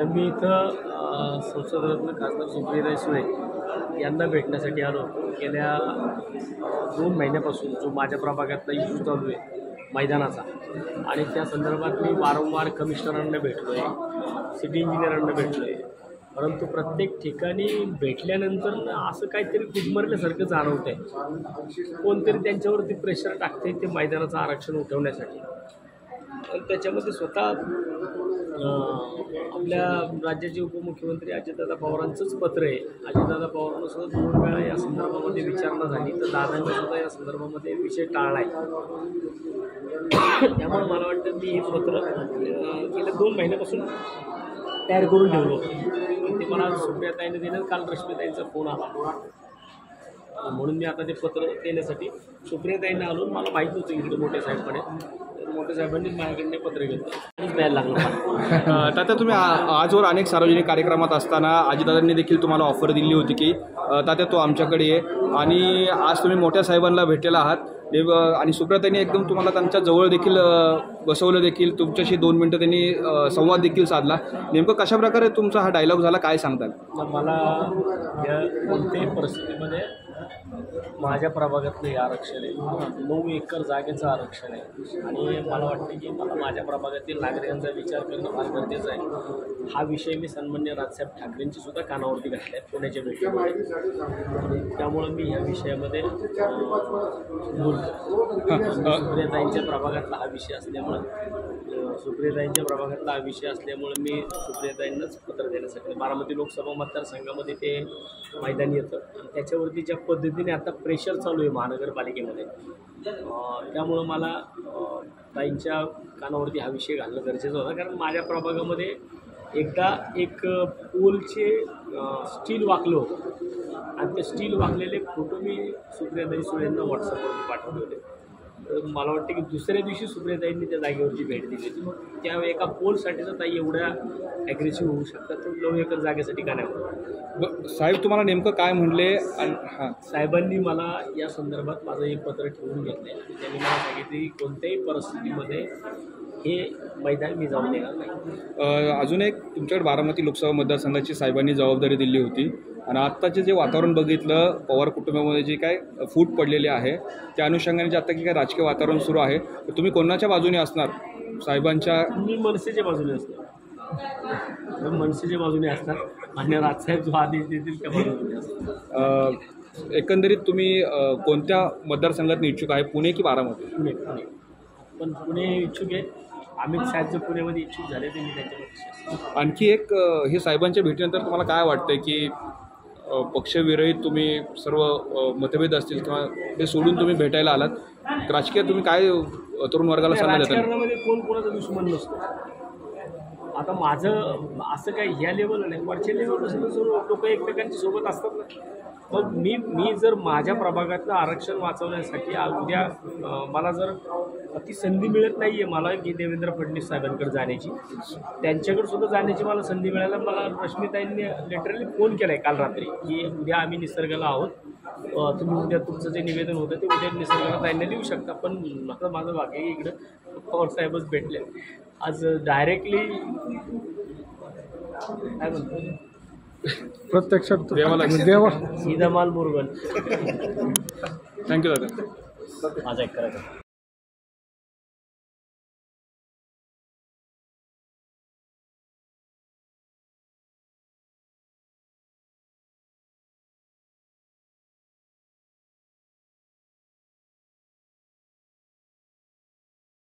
तर मी इथं संसदरत्न खासदार सुप्रियाताई सुळे यांना भेटण्यासाठी आलो. गेल्या दोन महिन्यापासून जो माझ्या प्रभागातला इश्यू चालू आहे मैदानाचा आणि त्या संदर्भात मी वारंवार कमिशनरांना भेटलो आहे सिटी इंजिनियरांना भेटलो आहे परंतु प्रत्येक ठिकाणी भेटल्यानंतर असं काहीतरी गुदमरल्यासारखं जाणवत आहे कोणतरी त्यांच्यावरती प्रेशर टाकते ते मैदानाचं आरक्षण उठवण्यासाठी. आणि त्याच्यामध्ये स्वतः आपल्या राज्याचे उपमुख्यमंत्री अजितदादा पवारांचंच पत्र आहे. अजितदादा पवारांना सुद्धा दोन वेळा या संदर्भामध्ये विचारणा झाली. तर दादांनी सुद्धा या संदर्भामध्ये विषय टाळला आहे त्यामुळे मला वाटतं मी हे पत्र गेल्या दोन महिन्यापासून तयार करून ठेवलं होतं. पण ते मला सुप्रियाताईने दिलं. काल रश्मीताईंचा फोन आला. म्हणून मी आता ते पत्र देण्यासाठी सुप्रियाताईंना आलो. मला माहीत होतं इकडे मोठे साहेबकडे. मोठ्या साहेबांनी माझ्याकडे पत्र घेतलं. द्यायला लागलं तात्या तुम्ही आजवर अनेक सार्वजनिक कार्यक्रमात असताना अजितदादांनी देखील तुम्हाला ऑफर दिली होती की तात्या तो आमच्याकडे ये. आणि आज तुम्ही मोठ्या साहेबांना भेटलेला आहात. आणि सुप्रियाताईंनी एकदम तुम्हाला त्यांच्या जवळ देखील बसवलं देखील तुमच्याशी दोन मिनटं त्यांनी संवाद देखील साधला. नेमकं कशाप्रकारे तुमचा हा डायलॉग झाला काय सांगताल? तर मला या कोणत्याही परिस्थितीमध्ये माझ्या प्रभागातलं हे आरक्षण आहे. नऊ एकर जागेचं आरक्षण आहे. आणि मला वाटतं की मला माझ्या प्रभागातील नागरिकांचा विचार करणं फार गरजेचं आहे. हा विषय मी सन्मान्य राजसाहेब ठाकरेंची सुद्धा कानावरती घातला आहे पुण्याच्या भेटीमध्ये. त्यामुळं मी ह्या विषयामध्ये बोलतो सुप्रियाताईंच्या प्रभागातला हा विषय असल्यामुळं अं, सुप्रियताईंच्या प्रभागातला हा विषय असल्यामुळं मी सुप्रियताईंनाच पत्र देण्यासाठी बारामती लोकसभा मतदारसंघामध्ये ते मैदान येतं आणि त्याच्यावरती ज्या पद्धतीने आता प्रेशर चालू आहे महानगरपालिकेमध्ये त्यामुळं मला ताईंच्या कानावरती हा विषय घालणं गरजेचं होतं. कारण माझ्या प्रभागामध्ये एकदा एक पोलचे स्टील वाकलं होतं. आणि ते स्टील वाकलेले फोटो मी सुप्रियाताई सुळेंना व्हॉट्सअपवरती पाठवले होते. मला वाटतं की दुसऱ्या दिवशी सुप्रियाताईंनी त्या जागेवरची भेट दिली होती. त्या एका पोलसाठीचं ताई एवढ्या ॲग्रेसिव्ह होऊ शकतात तर नऊ एकर जागेसाठी का नाही साहेब तुम्हाला नेमकं काय म्हणले? आणि हां. साहेबांनी मला या संदर्भात माझं एक पत्र ठेवून घेतलं आहे त्यांनी मला सांगितलं की कोणत्याही परिस्थितीमध्ये हे मैदान मी जाऊन देणार नाही. अजून एक तुमच्याकडे बारामती लोकसभा मतदारसंघाची साहेबांनी जबाबदारी दिली होती. आणि आत्ताचे जे वातावरण बघितलं पवार कुटुंबामध्ये जे काय फूट पडलेले आहे त्या अनुषंगाने जे आता की काय राजकीय वातावरण सुरू आहे तर तुम्ही कोणाच्या बाजूने असणार? साहेबांच्या मी मनसेच्या बाजूने असतो मी मनसेच्या बाजूने असतात मान्य राजसाहेब जो आदेश देतील त्या बाजूने एकंदरीत तुम्ही कोणत्या मतदारसंघात इच्छुक आहे? पुणे की बारामती? पुणे पुणे. इच्छुक आहे. अमित साहेब जर पुण्यामध्ये इच्छुक झाले तर मी त्यांच्यावर आणखी एक हे साहेबांच्या भेटीनंतर तुम्हाला काय वाटतंय की पक्षविरहित तुम्ही सर्व मतभेद असतील किंवा ते सोडून तुम्ही भेटायला आलात. राजकीय तुम्ही काय तरुण वर्गाला राजकारणामध्ये कोण कोणाचा दुश्मन नसतो. आता माझं असं काही ह्या लेवल नाही. वरच्या लेवलपासून लोक एकमेकांच्या सोबत असतात ना. मग मी मी जर माझ्या प्रभागातलं आरक्षण वाचवण्यासाठी उद्या मला जर ती संधी मिळत नाही आहे मला की देवेंद्र फडणवीस साहेबांकडे जाण्याची त्यांच्याकडे सुद्धा जाण्याची मला संधी मिळायला मला रश्मिताईंनी लिटरली फोन केला आहे काल रात्री की उद्या आम्ही निसर्गाला आहोत. तुम्ही उद्या तुमचं जे निवेदन होतं ते उद्या निसर्गाला ताईंना देऊ शकता पण आता माझं आहे इकडं. पवार साहेबच भेटले. आज डायरेक्टली काय म्हणतो? प्रत्यक्षात देवाला देवा. सीधा माल मुरगन थँक्यू दादा. माझा एक करायचा